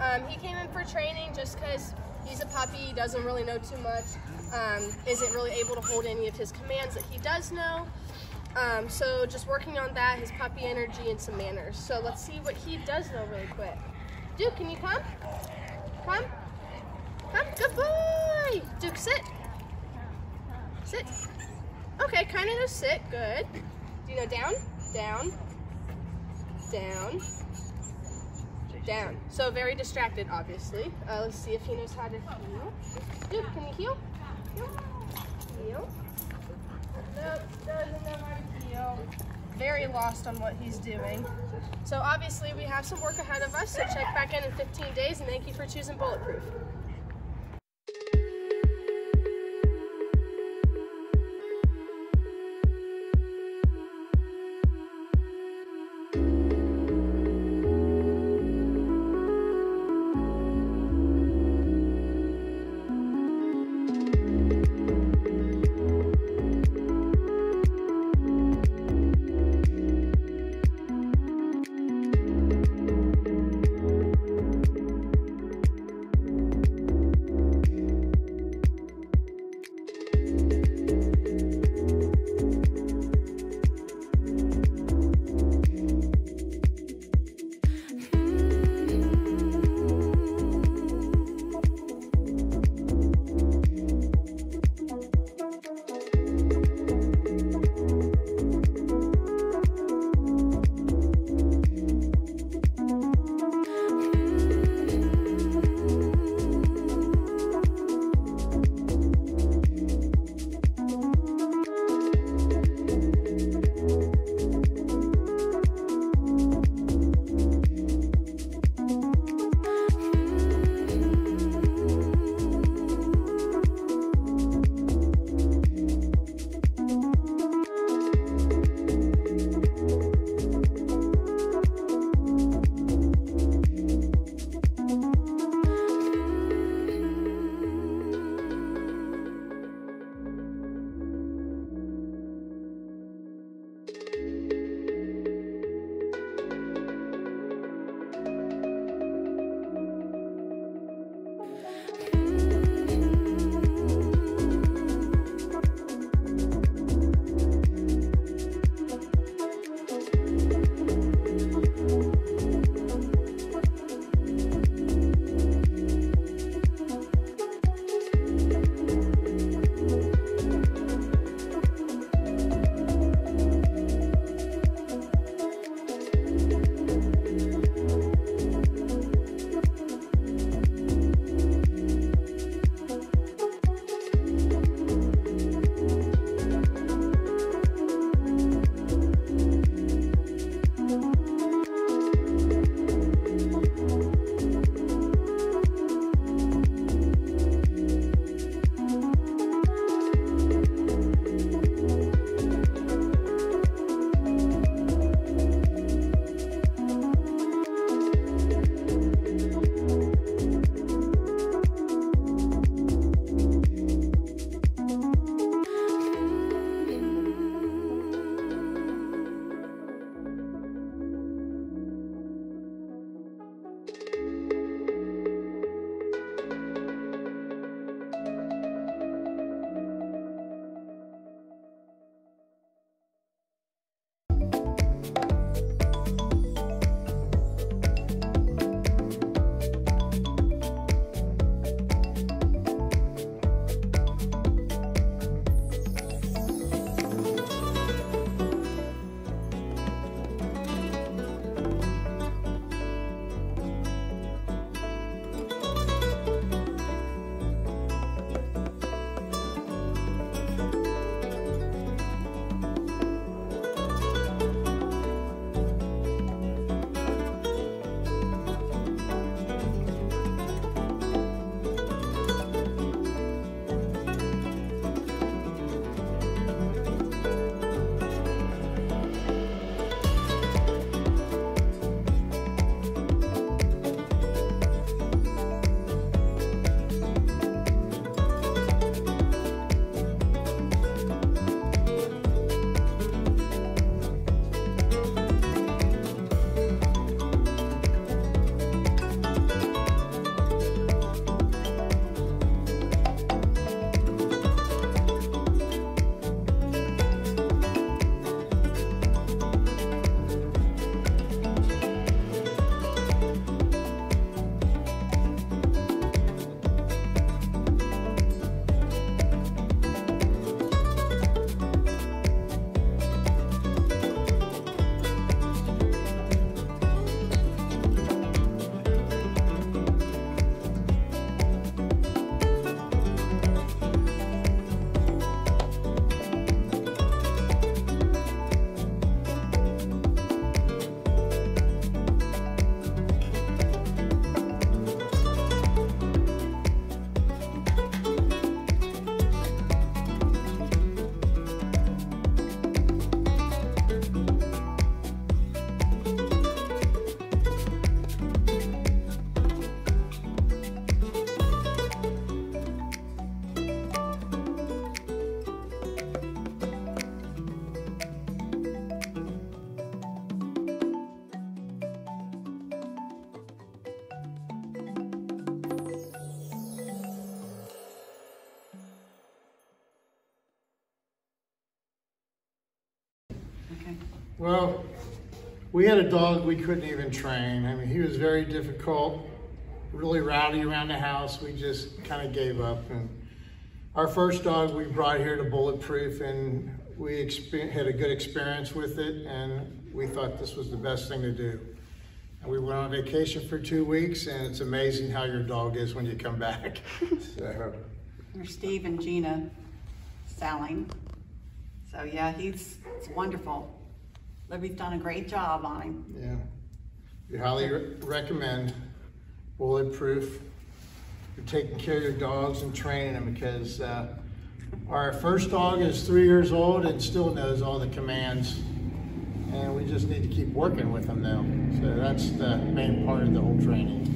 Um, he came in for training just because he's a puppy, doesn't really know too much, um, isn't really able to hold any of his commands that he does know. Um, so just working on that, his puppy energy and some manners. So let's see what he does know really quick. Duke, can you come? Come. Come. Good boy. Duke, sit. Sit. Okay, kind of knows sit. Good. Do you know down? Down. Down. Down. So very distracted, obviously. Uh, let's see if he knows how to heel. Duke, can you heal? Heel. Heel. Nope, doesn't know how to heel. Very lost on what he's doing. So obviously we have some work ahead of us, so check back in in 15 days and thank you for choosing Bulletproof. Well, we had a dog we couldn't even train. I mean, he was very difficult, really rowdy around the house. We just kind of gave up. And our first dog we brought here to Bulletproof, and we had a good experience with it, and we thought this was the best thing to do. And we went on vacation for two weeks, and it's amazing how your dog is when you come back. so, There's Steve and Gina selling. So yeah, he's it's wonderful. Libby's done a great job on him. yeah, we highly re- recommend Bulletproof for taking care of your dogs and training them because uh, our first dog is three years old and still knows all the commands. And we just need to keep working with them though. So that's the main part of the whole training.